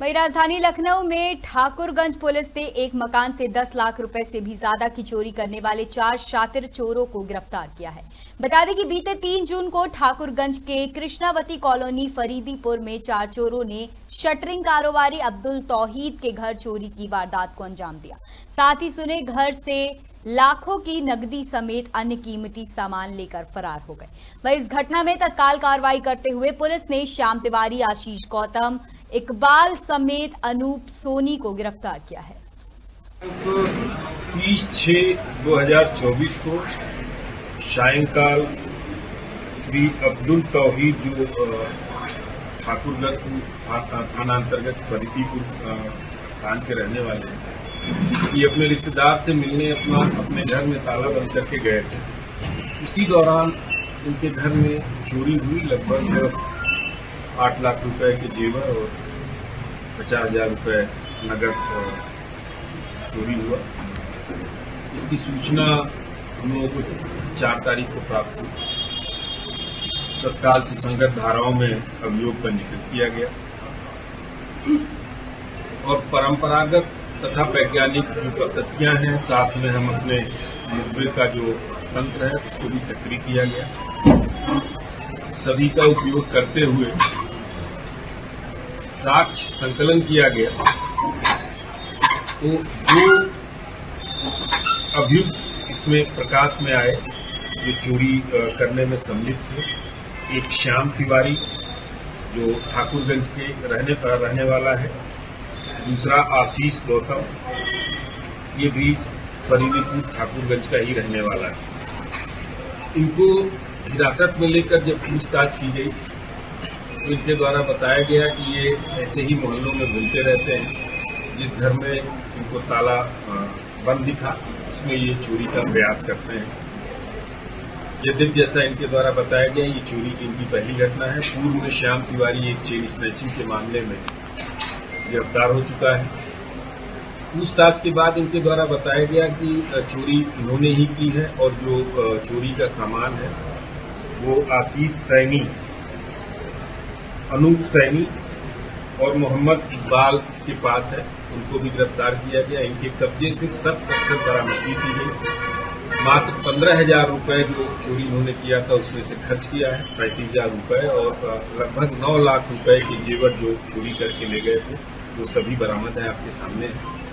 वही राजधानी लखनऊ में ठाकुरगंज पुलिस ने एक मकान से 10 लाख रुपए से भी ज़्यादा की चोरी करने वाले चार शातिर चोरों को गिरफ़्तार किया है। बता दें कि बीते 3 जून को ठाकुरगंज के कृष्णावती कॉलोनी फरीदीपुर में चार चोरों ने शटरिंग कारोबारी अब्दुल तौहीद के घर चोरी की वारदात को अंजाम दिया। साथ ही सुने, घर से लाखों की नकदी समेत अन्य कीमती सामान लेकर फरार हो गए। वही इस घटना में तत्काल कार्रवाई करते हुए पुलिस ने श्याम तिवारी, आशीष गौतम इकबाल समेत अनूप सोनी को गिरफ़्तार किया है। तीस छः दो हज़ार चौबीस को सायंकाल श्री अब्दुल तौहीद जो ठाकुरगढ़ था, थाना अंतर्गत फरीदीपुर स्थान के रहने वाले ये अपने रिश्तेदार से मिलने अपना अपने घर में ताला बंद करके गए थे। उसी दौरान उनके घर में चोरी हुई लगभग आठ लाख रुपए के जेवर और पचास हज़ार रुपये नगद चोरी हुआ। इसकी सूचना हम लोगों को चार तारीख को प्राप्त हुई। तत्काल सुसंगत धाराओं में अभियोग पंजीकृत किया गया। और परंपरागत तथा वैज्ञानिक जो पद्धतियाँ हैं, साथ में हम अपने मुखबिर का जो तंत्र है, उसको भी सक्रिय किया गया। सभी का उपयोग करते हुए साक्ष्य संकलन किया गया। तो जो अभियुक्त इसमें प्रकाश में आए जो चोरी करने में सम्मिलित थे। एक श्याम तिवारी, जो ठाकुरगंज के रहने पर रहने वाला है। दूसरा आशीष गौतम, ये भी फरीदीपुर, ठाकुरगंज का ही रहने वाला है। इनको हिरासत में लेकर जब पूछताछ की गई तो इनके द्वारा बताया गया कि ये ऐसे ही मोहल्लों में घूमते रहते हैं, जिस घर में इनको ताला बंद दिखा, उसमें ये चोरी का प्रयास करते हैं। यद्यप जैसा इनके द्वारा बताया गया, ये चोरी की इनकी पहली घटना है। पूर्व में श्याम तिवारी एक चेन स्नैचिंग के मामले में गिरफ़्तार हो चुका है। पूछताछ के बाद इनके द्वारा बताया गया कि चोरी इन्होंने ही की है और जो चोरी का सामान है वो आशीष सैनी, अनूप सैनी और मोहम्मद इकबाल के पास है। उनको भी गिरफ़्तार किया गया। इनके कब्जे से सब प्रतिशत बरामदगी की गई। मात्र पंद्रह हज़ार रुपये जो चोरी इन्होंने किया था, उसमें से खर्च किया है। पैंतीस हज़ार रुपये और लगभग नौ लाख रुपये के जेवर जो चोरी करके ले गए थे, वो सभी बरामद है आपके सामने। है